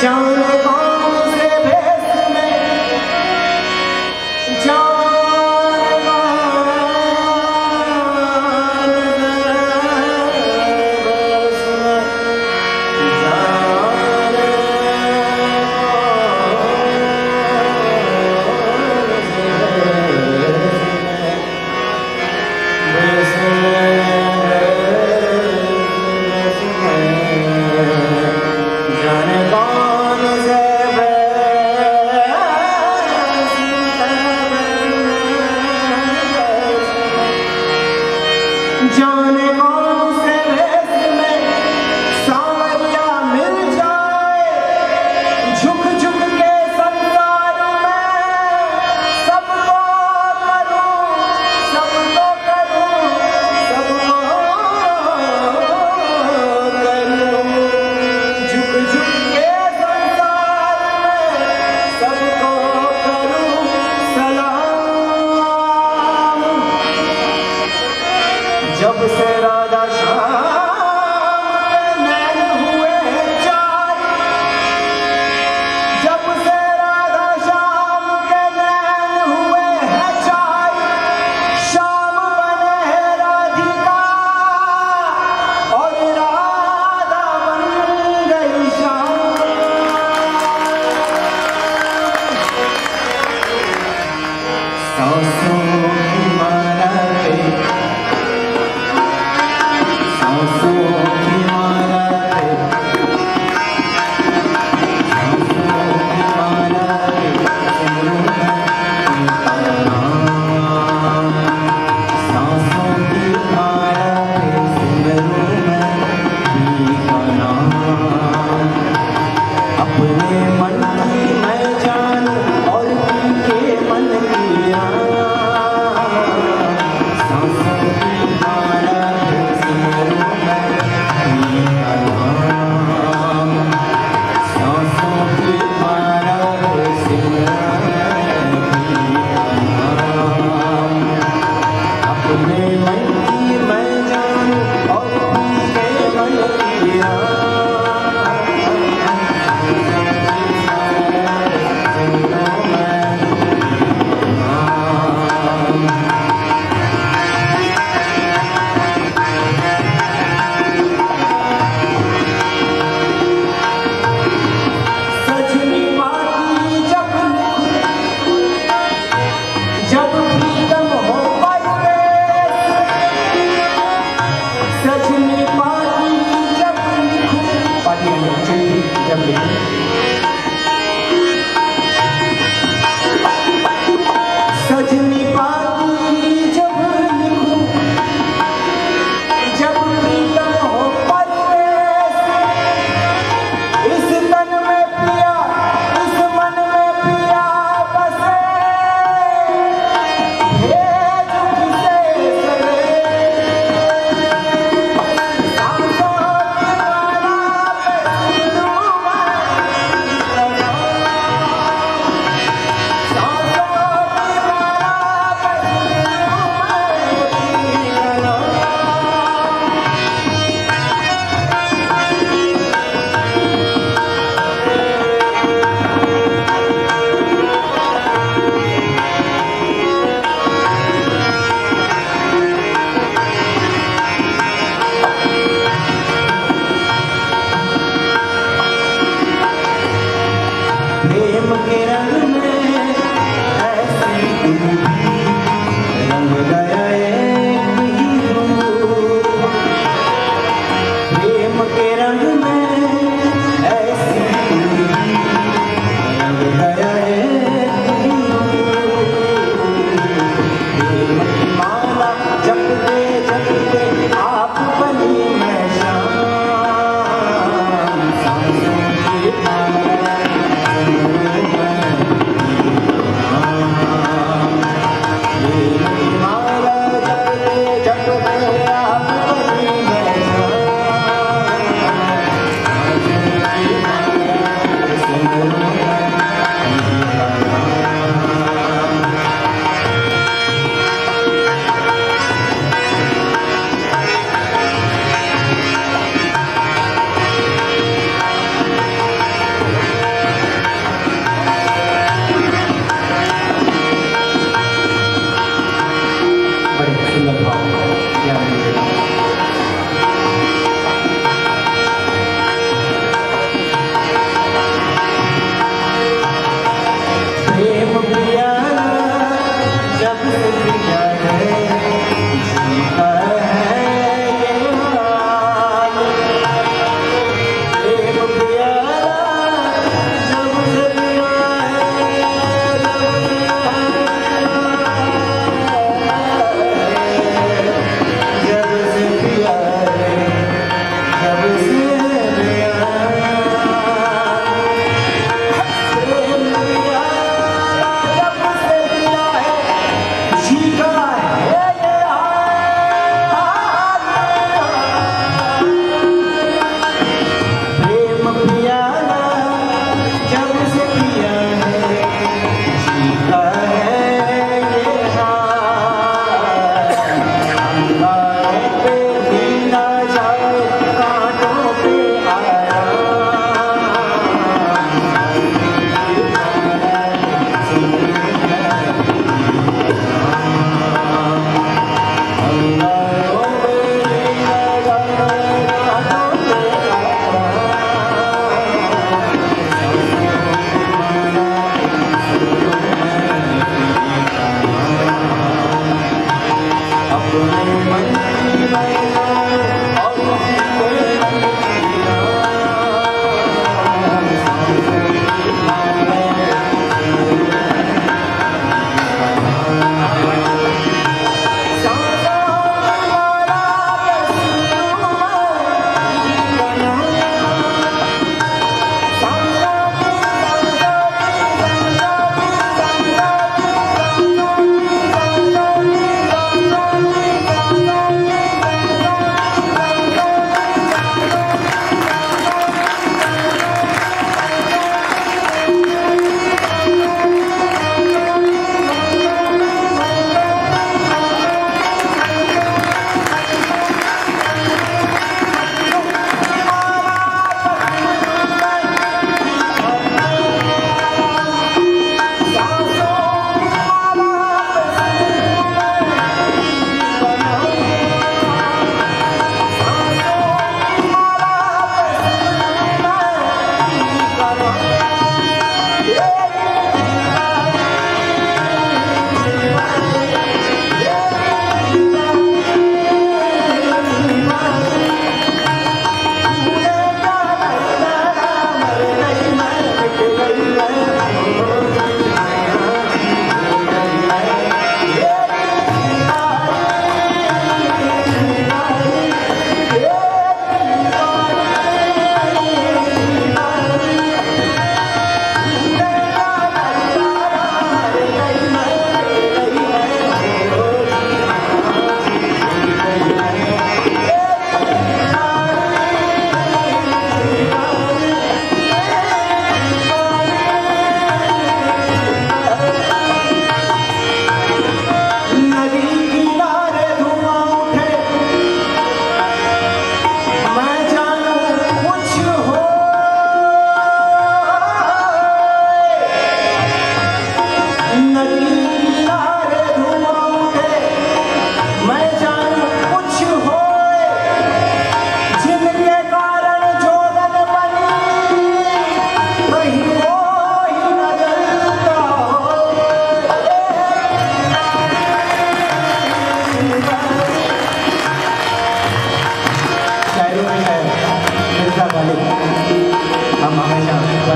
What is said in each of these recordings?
想得到。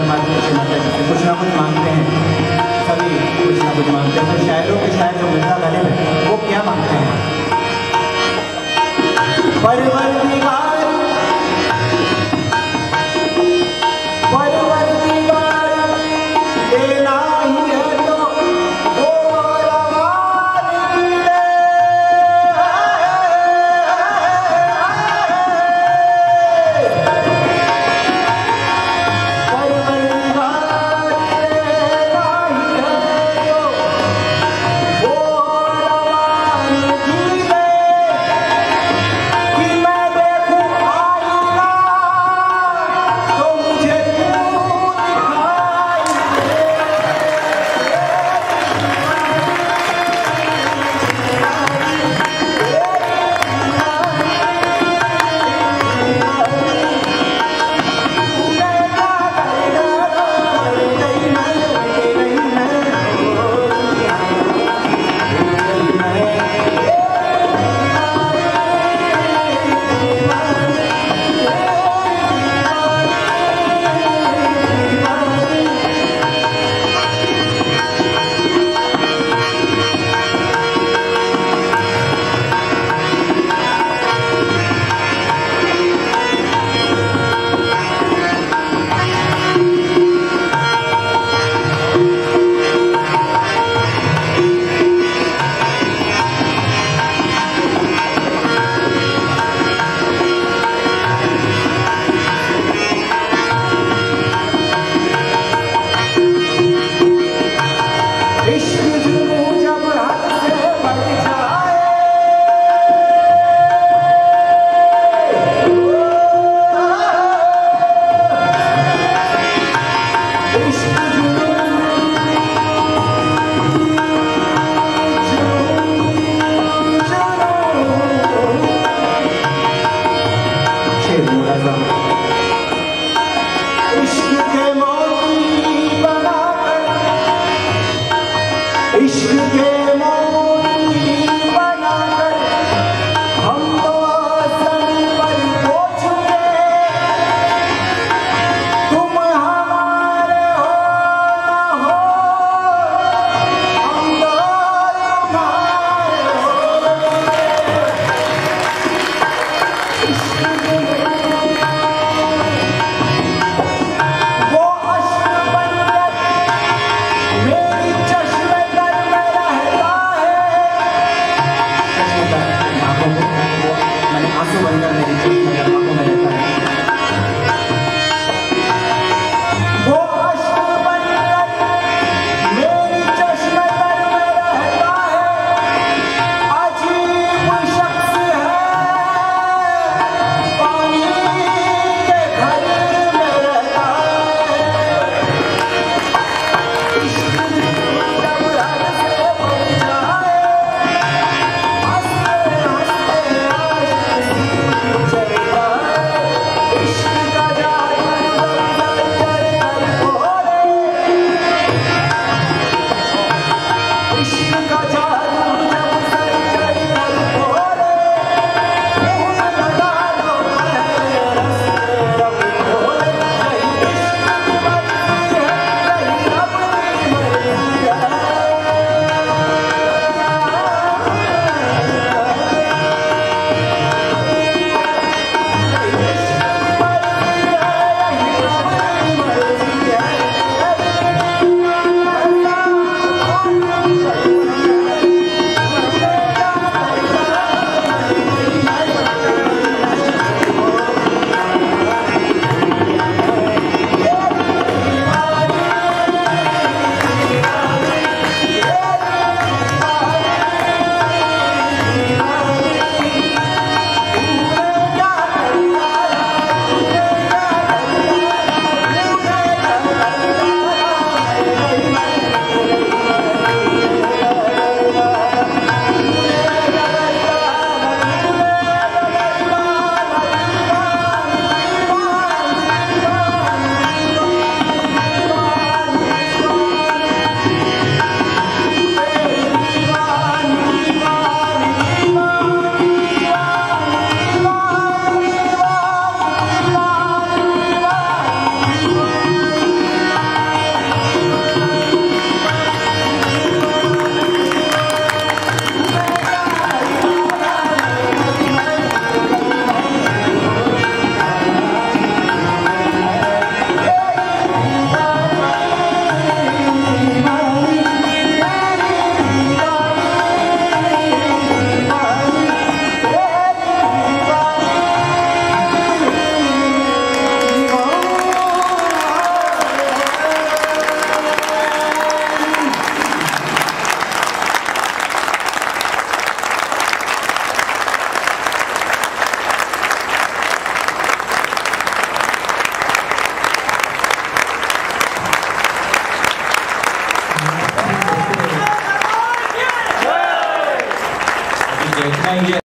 परमात्मा से कुछ ना कुछ मांगते हैं। सभी कुछ ना कुछ मांगते हैं। तो शायरों के शायर जो मिर्ज़ा गालिब है, वो क्या मांगते हैं? पर्वत